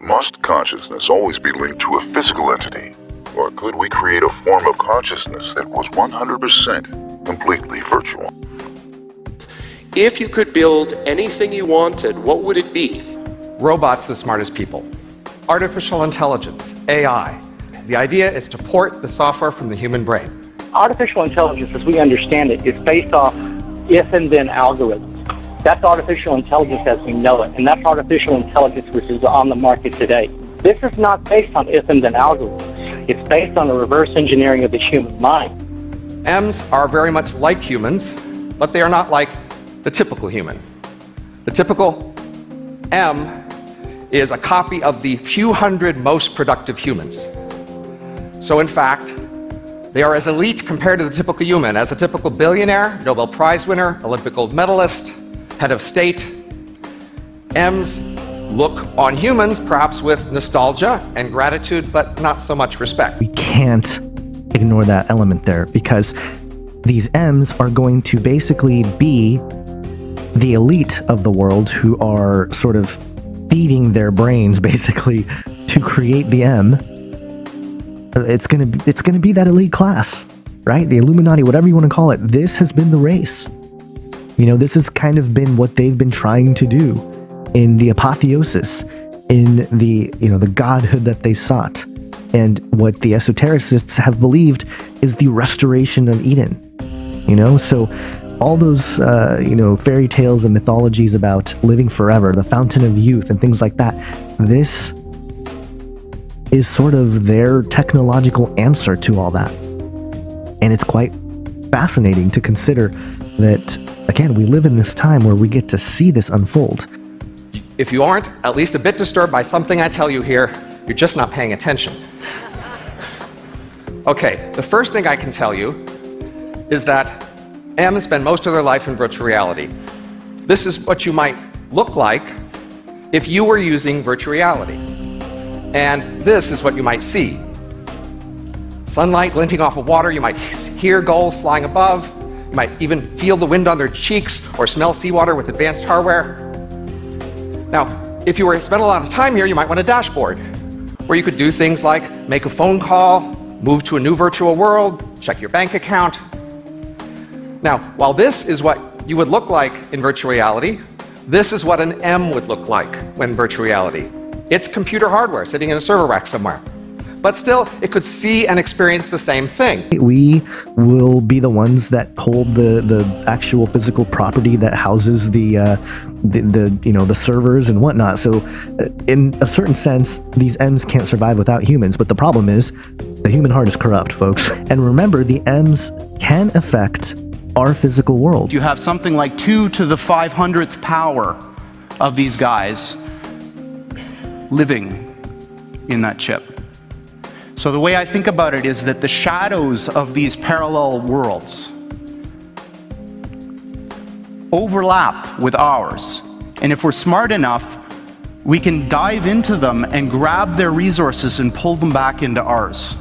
Must consciousness always be linked to a physical entity? Or could we create a form of consciousness that was 100% completely virtual? If you could build anything you wanted, what would it be? Robots as smart as people. Artificial intelligence, AI. The idea is to port the software from the human brain. Artificial intelligence, as we understand it, is based off if and then algorithms. That's artificial intelligence as we know it, and that's artificial intelligence which is on the market today. This is not based on if and algorithms. It's based on the reverse engineering of the human mind. EM's are very much like humans, but they are not like the typical human. The typical EM is a copy of the few hundred most productive humans. So, in fact, they are as elite compared to the typical human as a typical billionaire, Nobel Prize winner, Olympic gold medalist, head of state. EM's look on humans perhaps with nostalgia and gratitude, but not so much respect. We can't ignore that element there because these EM's are going to basically be the elite of the world who are sort of feeding their brains basically to create the EM. It's gonna it's gonna be that elite class, right? The Illuminati, whatever you want to call it. This has been the race. You know, this has kind of been what they've been trying to do in the apotheosis, in the, you know, the godhood that they sought. And what the esotericists have believed is the restoration of Eden. You know, so all those, uh, you know, fairy tales and mythologies about living forever, the fountain of youth, and things like that, this is sort of their technological answer to all that. And it's quite fascinating to consider that, again, we live in this time where we get to see this unfold. If you aren't at least a bit disturbed by something I tell you here, you're just not paying attention. Okay, the first thing I can tell you is that EM's spend most of their life in virtual reality. This is what you might look like if you were using virtual reality. And this is what you might see sunlight glinting off of water, you might hear gulls flying above, you might even feel the wind on their cheeks or smell seawater with advanced hardware. Now, if you were to spend a lot of time here, you might want a dashboard where you could do things like make a phone call, move to a new virtual world, check your bank account. Now, while this is what you would look like in virtual reality, this is what an EM would look like when virtual reality. It's computer hardware sitting in a server rack somewhere. But still, it could see and experience the same thing. We will be the ones that hold the, the actual physical property that houses the, uh, the, the you know the servers and whatnot. So, uh, in a certain sense, these EM's can't survive without humans. But the problem is, the human heart is corrupt, folks. And remember, the EM's can affect our physical world. You have something like two to the 500th power of these guys living in that chip. So, the way I think about it is that the shadows of these parallel worlds overlap with ours. And if we're smart enough, we can dive into them and grab their resources and pull them back into ours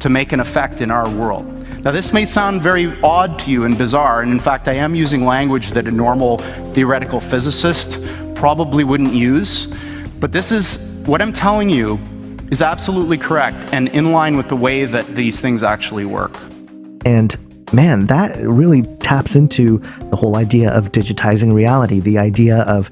to make an effect in our world. Now, this may sound very odd to you and bizarre, and in fact, I am using language that a normal theoretical physicist probably wouldn't use. But this is what I'm telling you is absolutely correct and in line with the way that these things actually work. And man, that really taps into the whole idea of digitizing reality, the idea of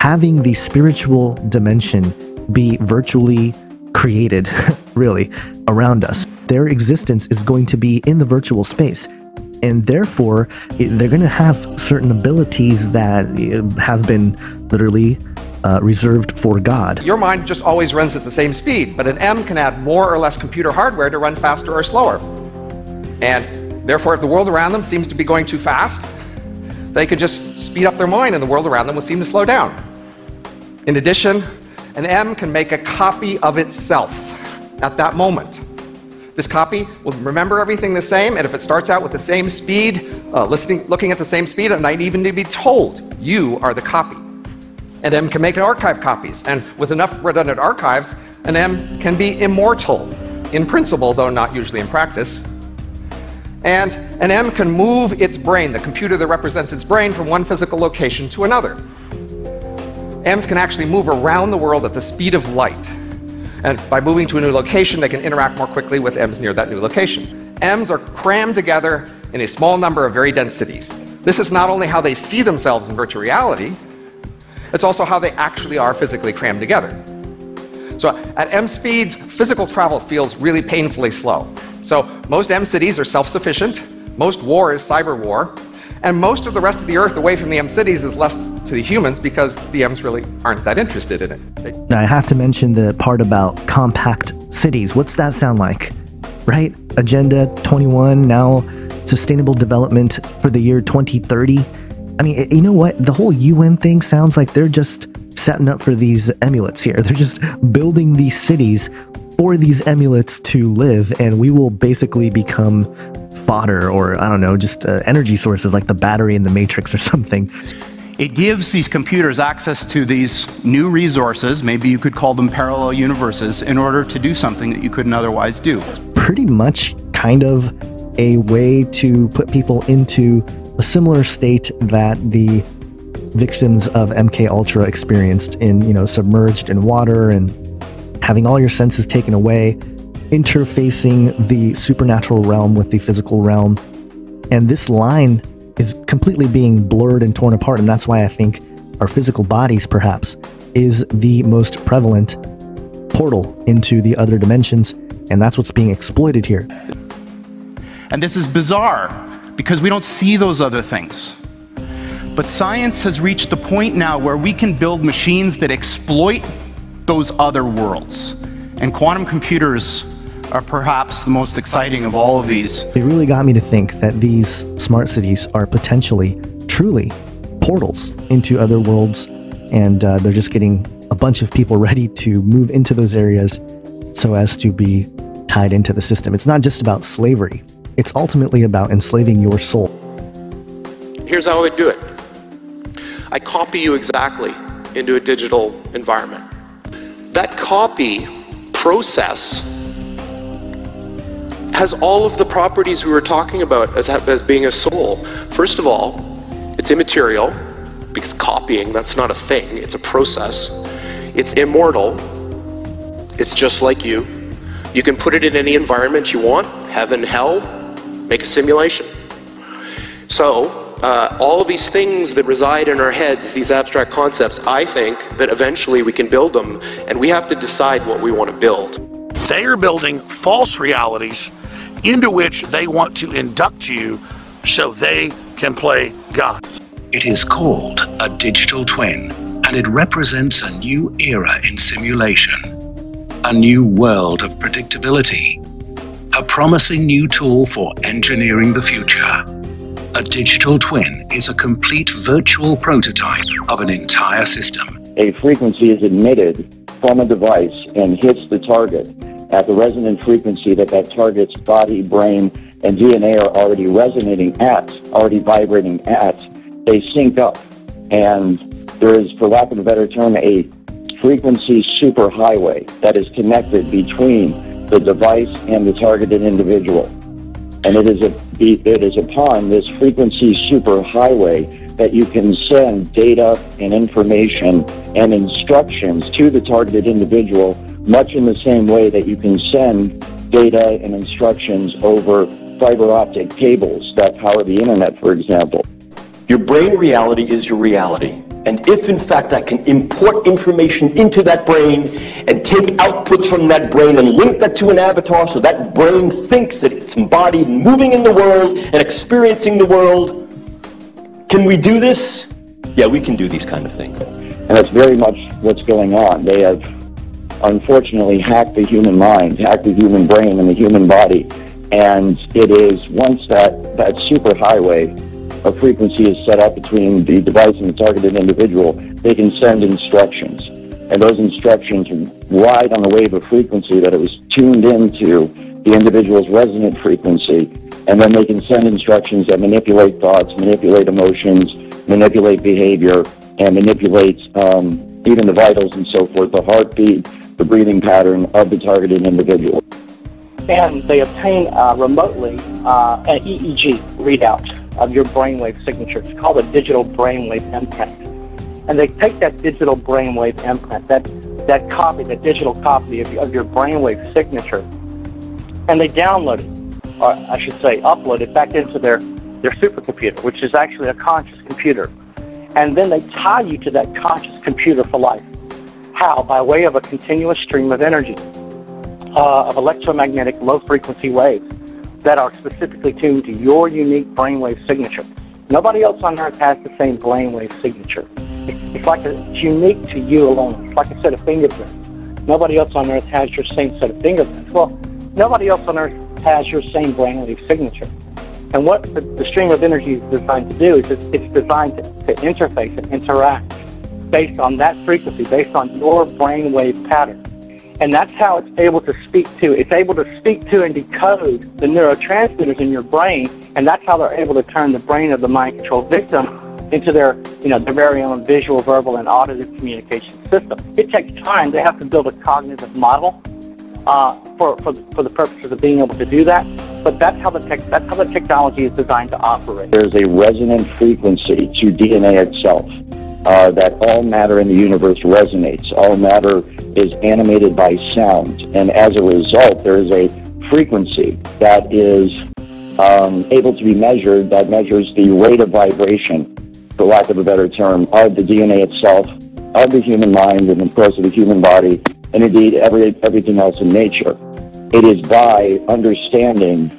having the spiritual dimension be virtually created, really, around us. Their existence is going to be in the virtual space. And therefore, they're going to have certain abilities that eh, have been literally uh, reserved for God. Your mind just always runs at the same speed, but an EM can add more or less computer hardware to run faster or slower. And therefore, if the world around them seems to be going too fast, they could just speed up their mind and the world around them will seem to slow down. In addition, an EM can make a copy of itself at that moment. This copy will remember everything the same, and if it starts out with the same speed, uh, listening, looking at the same speed, it might even to be told you are the copy. An EM can make archive copies, and with enough redundant archives, an EM can be immortal, in principle, though not usually in practice. And an EM can move its brain, the computer that represents its brain, from one physical location to another. EMs can actually move around the world at the speed of light. And by moving to a new location, they can interact more quickly with EMs near that new location. EMs are crammed together in a small number of very dense cities. This is not only how they see themselves in virtual reality, it's also how they actually are physically crammed together. So at EM speeds, physical travel feels really painfully slow. So most EM cities are self-sufficient, most war is cyber war, and most of the rest of the Earth away from the EM cities is left to the humans because the EM's really aren't that interested in it. Now, I have to mention the part about compact cities. What's that sound like? Right? Agenda 21, now sustainable development for the year 2030. I mean, you know what? The whole UN thing sounds like they're just setting up for these emulates here. They're just building these cities for these emulates to live, and we will basically become fodder or, I don't know, just uh, energy sources like the battery in the Matrix or something. It gives these computers access to these new resources, maybe you could call them parallel universes, in order to do something that you couldn't otherwise do. Pretty much kind of a way to put people into a similar state that the victims of MK Ultra experienced in, you know, submerged in water and having all your senses taken away, interfacing the supernatural realm with the physical realm. And this line is completely being blurred and torn apart. And that's why I think our physical bodies, perhaps, is the most prevalent portal into the other dimensions. And that's what's being exploited here. And this is bizarre because we don't see those other things. But science has reached the point now where we can build machines that exploit those other worlds. And quantum computers are perhaps the most exciting of all of these. It really got me to think that these smart cities are potentially, truly, portals into other worlds. And uh, they're just getting a bunch of people ready to move into those areas so as to be tied into the system. It's not just about slavery, it's ultimately about enslaving your soul. Here's how I do it I copy you exactly into a digital environment. That copy process has all of the properties we were talking about as, as being a soul. First of all, it's immaterial because copying, that's not a thing, it's a process. It's immortal, it's just like you. You can put it in any environment you want, heaven, hell, make a simulation. So, uh, all of these things that reside in our heads, these abstract concepts, I think that eventually we can build them, and we have to decide what we want to build. They are building false realities into which they want to induct you so they can play God. It is called a digital twin, and it represents a new era in simulation, a new world of predictability, a promising new tool for engineering the future. A digital twin is a complete virtual prototype of an entire system. A frequency is emitted from a device and hits the target at the resonant frequency that that target's body, brain, and DNA are already resonating at, already vibrating at, they sync up. And there is, for lack of a better term, a frequency superhighway that is connected between the device and the targeted individual. And it is, a, it is upon this frequency superhighway that you can send data and information and instructions to the targeted individual, much in the same way that you can send data and instructions over fiber optic cables that power the internet, for example. Your brain reality is your reality. And if in fact I can import information into that brain and take outputs from that brain and link that to an avatar so that brain thinks that it's embodied moving in the world and experiencing the world, can we do this? Yeah, we can do these kind of things. And that's very much what's going on. They have unfortunately hacked the human mind, hacked the human brain and the human body. And it is once that, that superhighway a frequency is set up between the device and the targeted individual, they can send instructions. And those instructions ride on a wave of frequency that it was tuned into the individual's resonant frequency. And then they can send instructions that manipulate thoughts, manipulate emotions, manipulate behavior, and manipulate um, even the vitals and so forth, the heartbeat, the breathing pattern of the targeted individual. And they obtain uh, remotely uh, an EEG readout of your brainwave signature. It's called a digital brainwave impact. and they take that digital brainwave imprint, that, that copy, that digital copy of, of your brainwave signature, and they download it, or I should say upload it back into their, their supercomputer, which is actually a conscious computer. And then they tie you to that conscious computer for life. How? By way of a continuous stream of energy, uh, of electromagnetic low frequency waves that are specifically tuned to your unique brainwave signature. Nobody else on earth has the same brainwave signature. It's, like a, it's unique to you alone. It's like a set of fingerprints. Nobody else on earth has your same set of fingerprints. Well, nobody else on earth has your same brainwave signature. And what the, the stream of energy is designed to do is it's, it's designed to, to interface and interact based on that frequency, based on your brainwave pattern. And that's how it's able to speak to. It's able to speak to and decode the neurotransmitters in your brain, and that's how they're able to turn the brain of the mind control victim into their, you know, their very own visual, verbal, and auditive communication system. It takes time. They have to build a cognitive model uh, for, for, for the purposes of being able to do that. But that's how the tech, that's how the technology is designed to operate. There's a resonant frequency to DNA itself. Uh, that all matter in the universe resonates. All matter is animated by sound. And as a result, there is a frequency that is um, able to be measured that measures the rate of vibration, for lack of a better term, of the DNA itself, of the human mind, and of course of the human body, and indeed every, everything else in nature. It is by understanding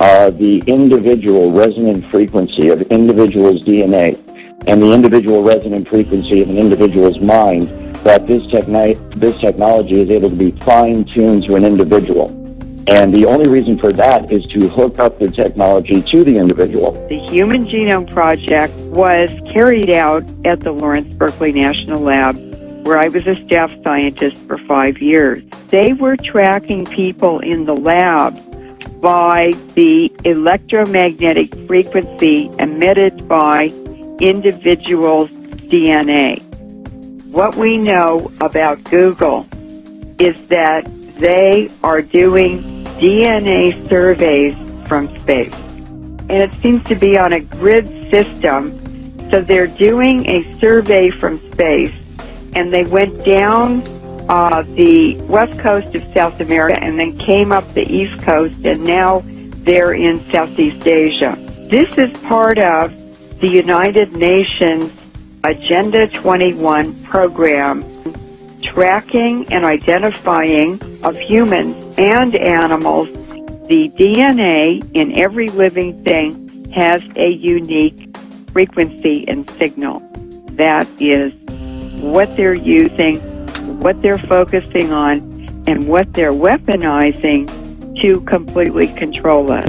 uh, the individual resonant frequency of individual's DNA and the individual resonant frequency of an individual's mind that this, techni- this technology is able to be fine-tuned to an individual. And the only reason for that is to hook up the technology to the individual. The Human Genome Project was carried out at the Lawrence Berkeley National Lab, where I was a staff scientist for five years. They were tracking people in the lab by the electromagnetic frequency emitted by individuals' DNA. What we know about Google is that they are doing DNA surveys from space. And it seems to be on a grid system. So they're doing a survey from space and they went down uh, the west coast of South America and then came up the east coast and now they're in Southeast Asia. This is part of the United Nations Agenda 21 program tracking and identifying of humans and animals. The DNA in every living thing has a unique frequency and signal. That is what they're using, what they're focusing on, and what they're weaponizing to completely control us.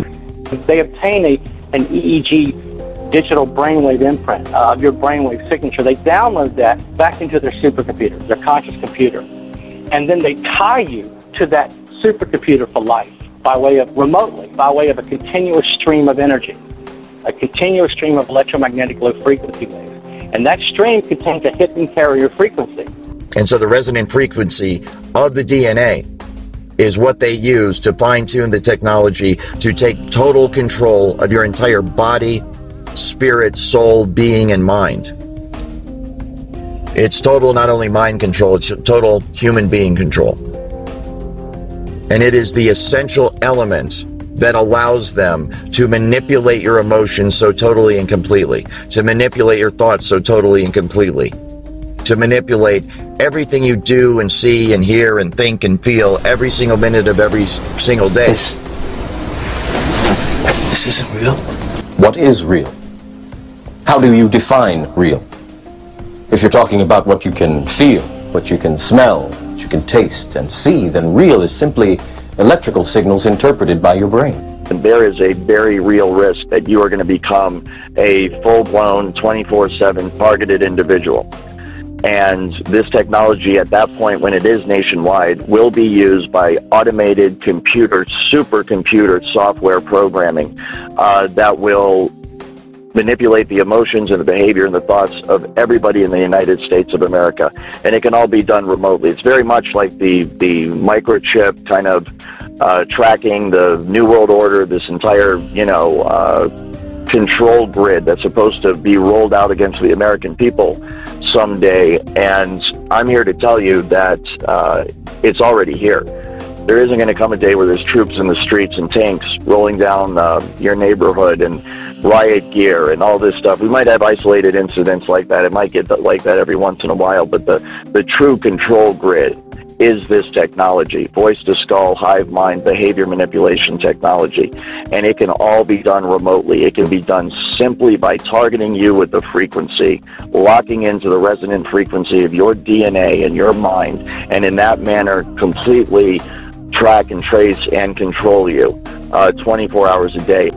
They obtain a, an EEG digital brainwave imprint uh, of your brainwave signature. They download that back into their supercomputer, their conscious computer, and then they tie you to that supercomputer for life by way of remotely, by way of a continuous stream of energy, a continuous stream of electromagnetic low frequency waves. And that stream contains a hidden carrier frequency. And so the resonant frequency of the DNA is what they use to fine tune the technology to take total control of your entire body, spirit, soul, being, and mind. It's total not only mind control, it's total human being control. And it is the essential element that allows them to manipulate your emotions so totally and completely, to manipulate your thoughts so totally and completely, to manipulate everything you do and see and hear and think and feel every single minute of every single day. This, this isn't real. What is real? How do you define real? If you're talking about what you can feel, what you can smell, what you can taste and see, then real is simply electrical signals interpreted by your brain. There is a very real risk that you are going to become a full-blown 24-7 targeted individual. And this technology at that point, when it is nationwide, will be used by automated computer, supercomputer software programming uh, that will manipulate the emotions and the behavior and the thoughts of everybody in the United States of America. And it can all be done remotely. It's very much like the, the microchip kind of uh, tracking the New World Order, this entire, you know, uh, control grid that's supposed to be rolled out against the American people someday. And I'm here to tell you that uh, it's already here. There isn't going to come a day where there's troops in the streets and tanks rolling down uh, your neighborhood and riot gear and all this stuff. We might have isolated incidents like that. It might get like that every once in a while, but the, the true control grid is this technology voice to skull, hive mind, behavior manipulation technology. And it can all be done remotely. It can be done simply by targeting you with the frequency, locking into the resonant frequency of your DNA and your mind, and in that manner, completely track and trace and control you uh, 24 hours a day.